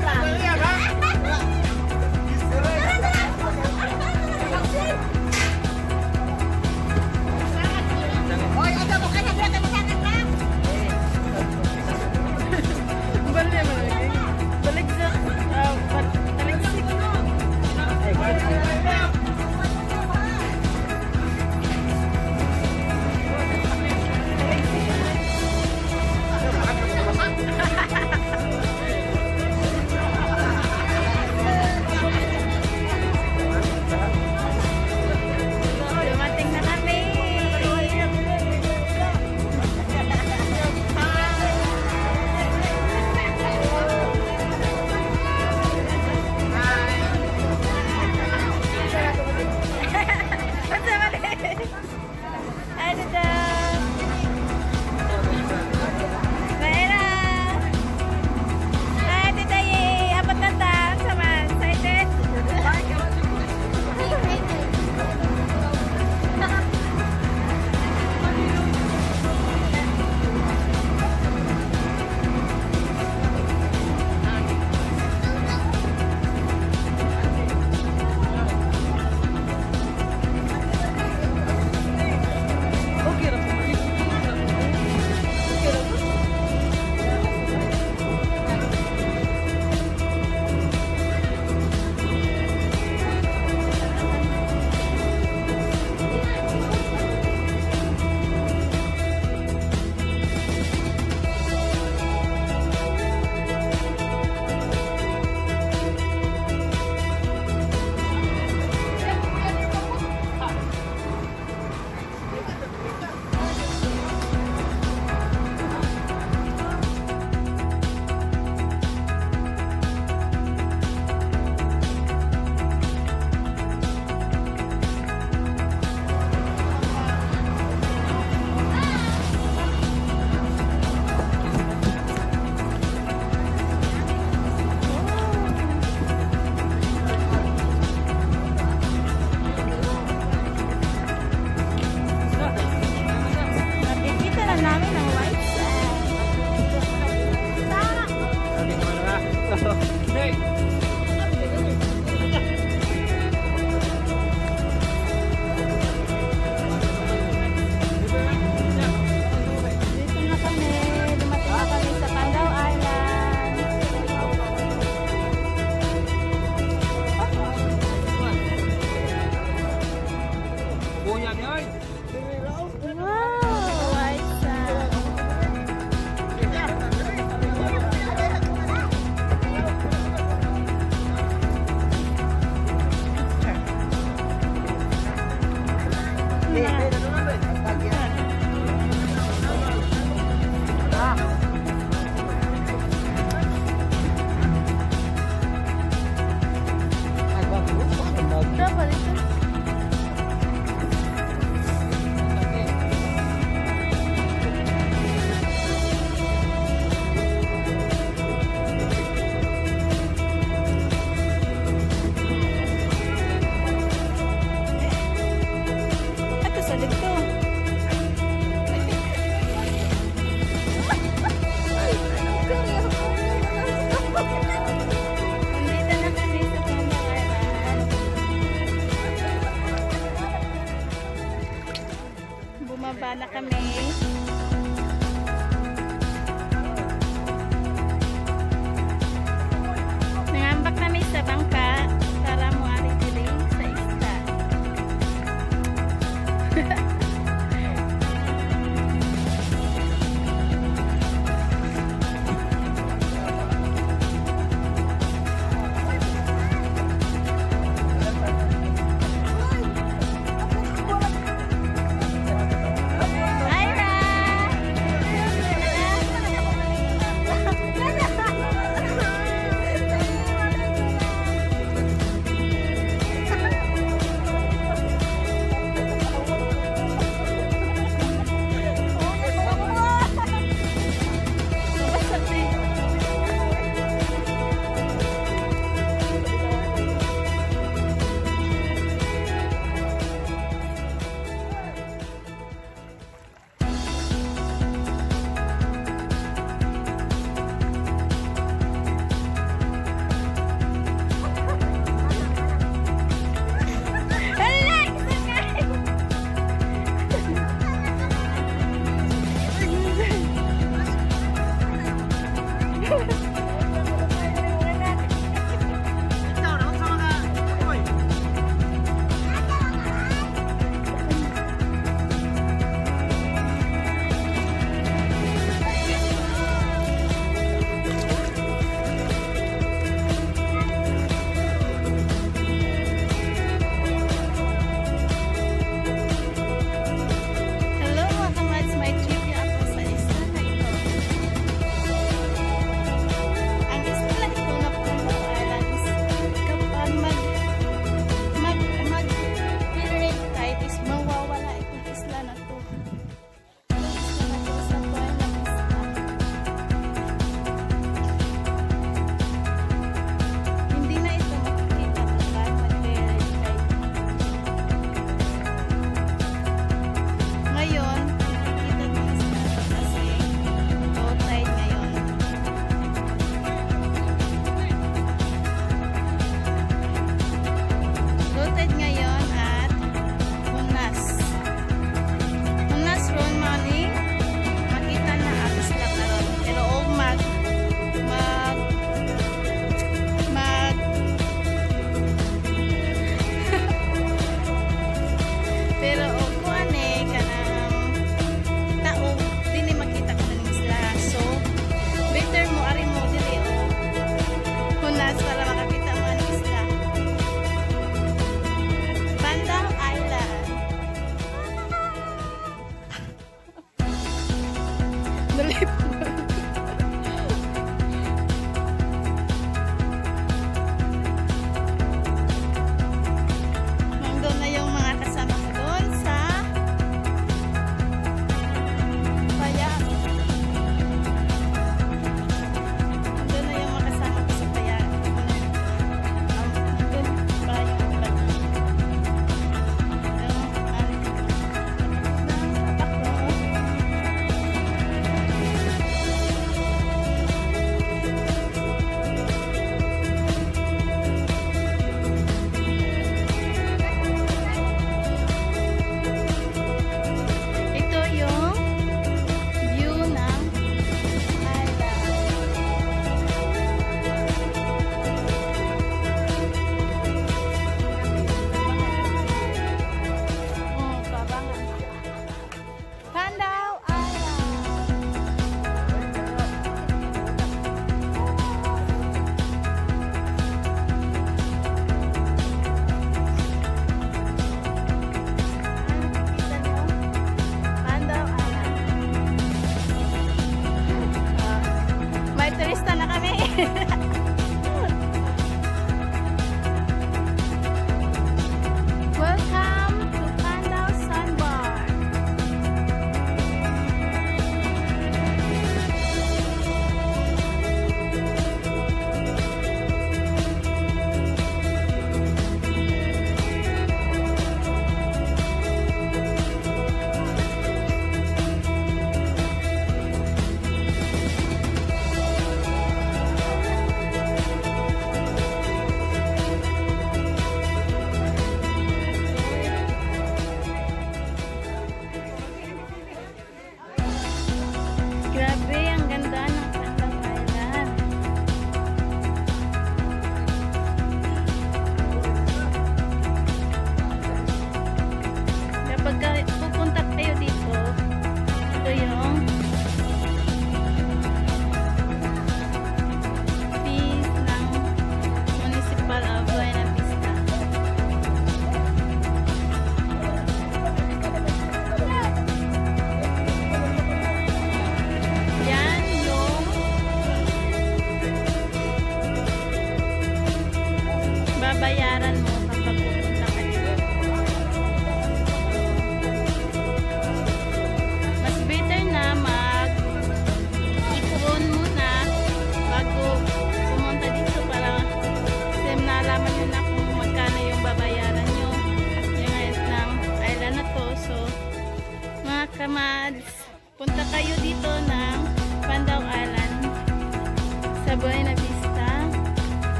plan.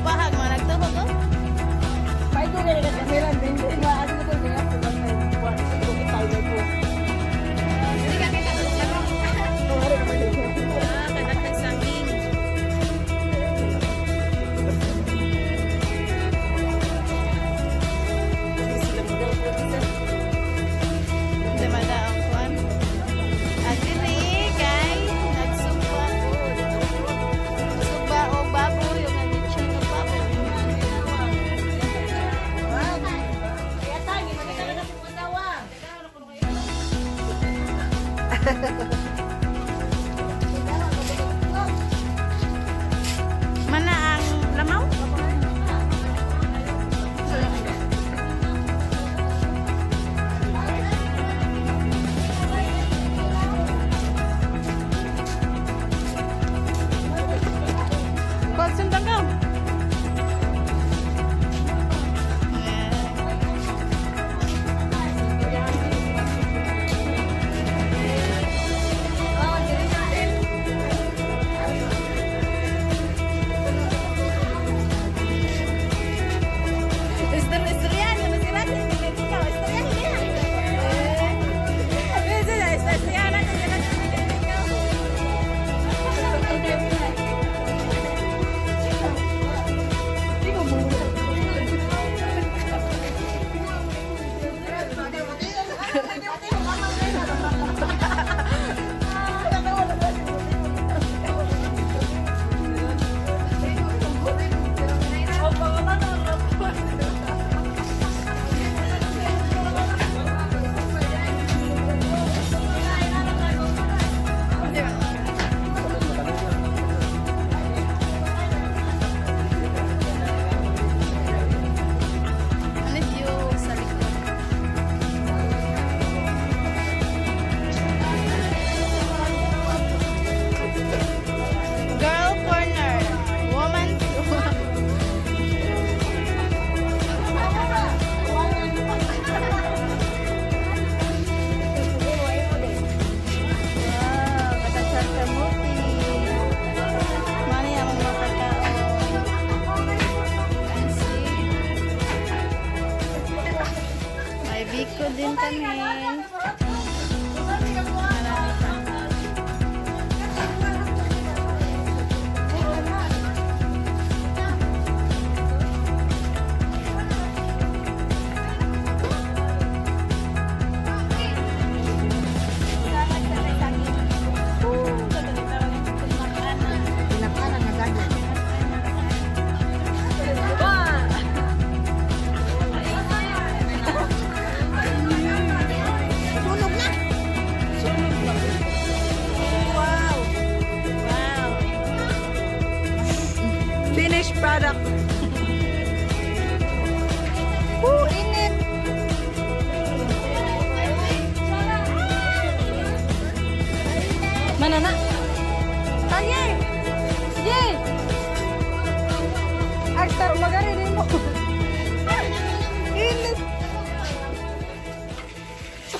උපහාගමනක් ද හොඳ පයිතු කරගත හෙලා දෙන්න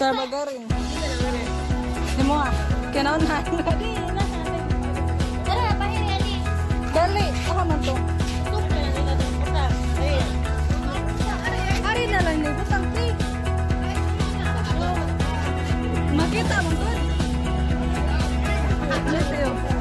Sama garing. Semua. Ah. Kenapa nak? Kali apa hari kali? Kali. Oh mantu. Hari nalar ni butang ni. Makita mo mantu. Let's go.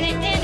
turn it.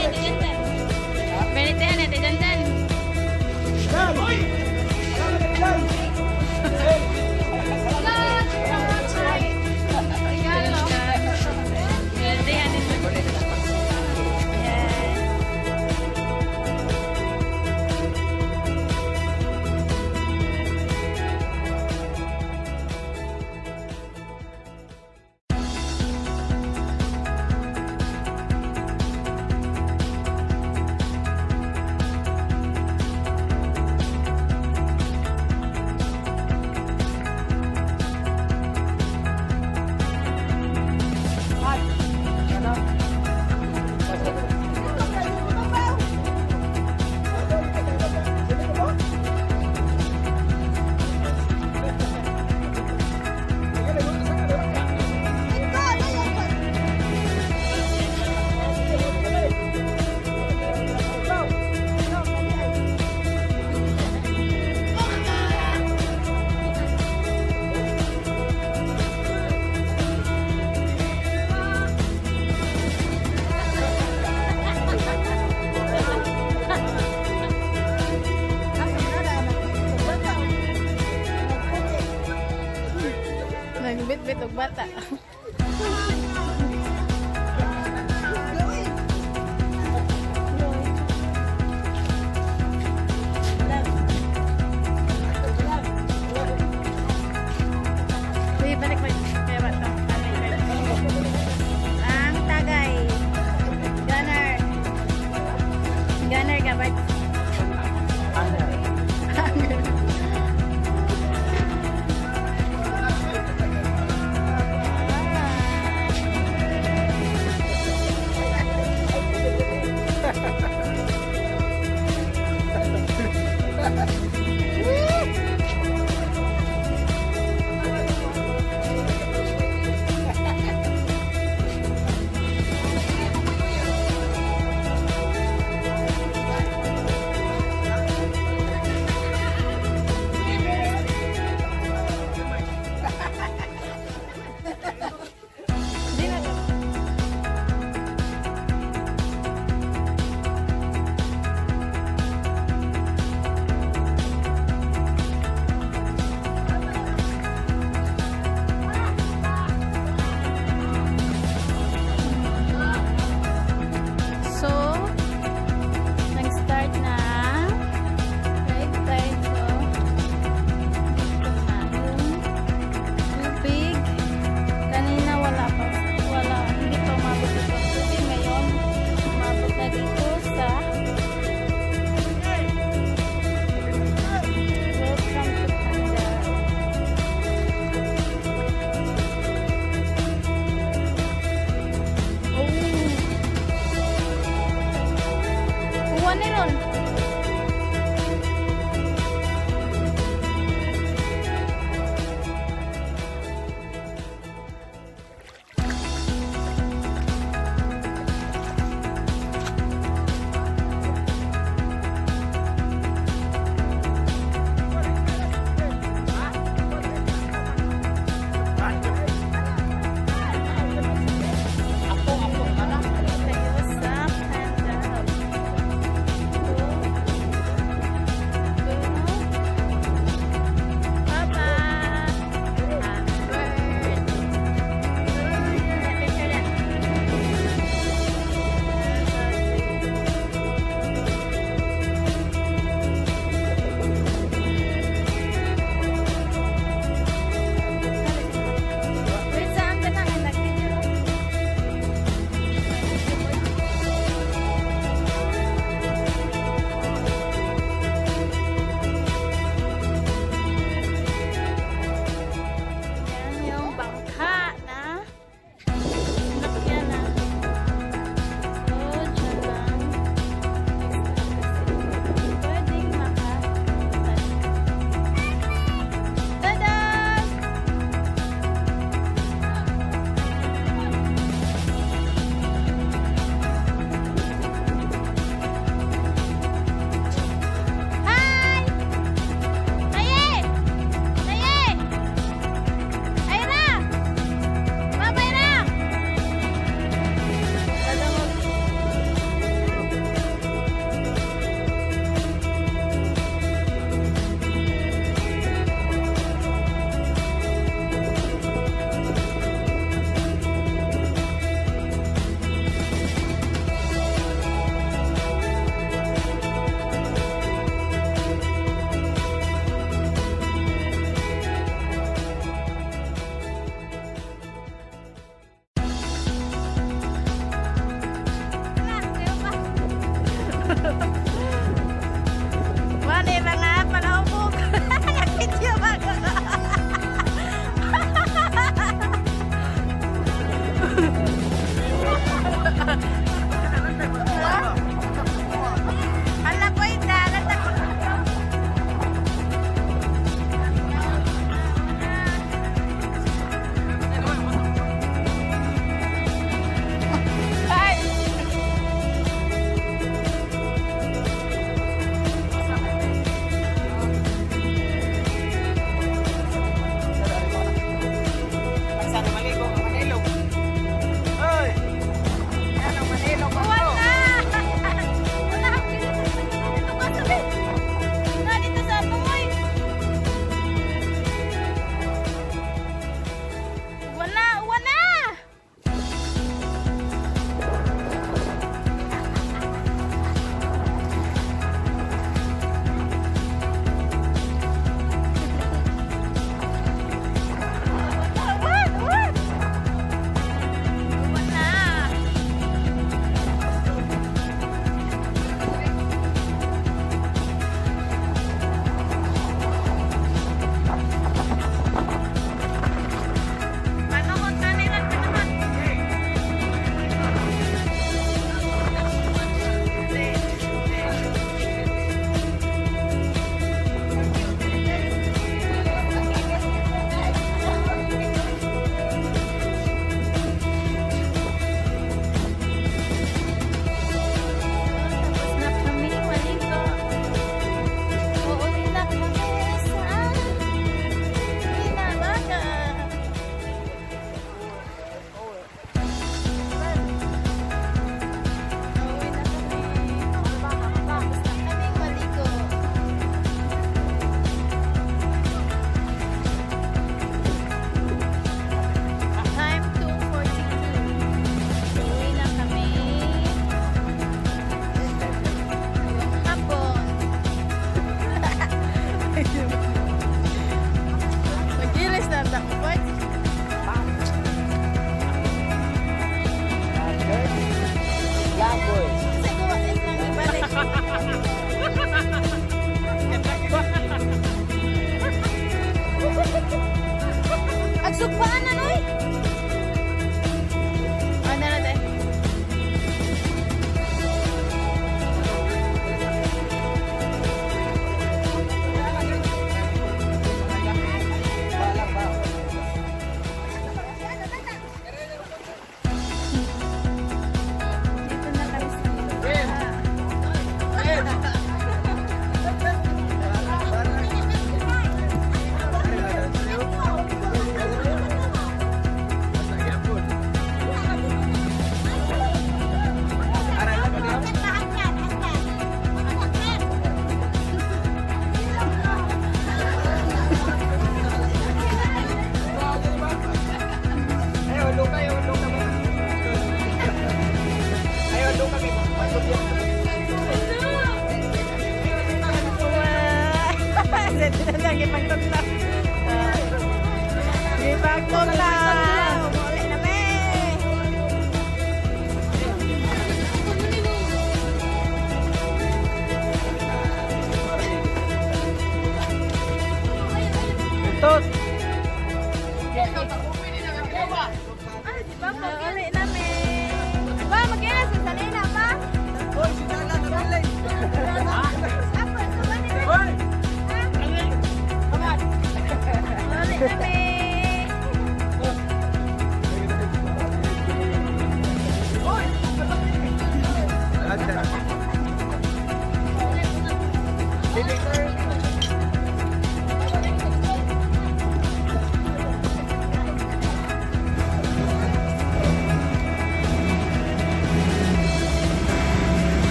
走。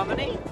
Plumini.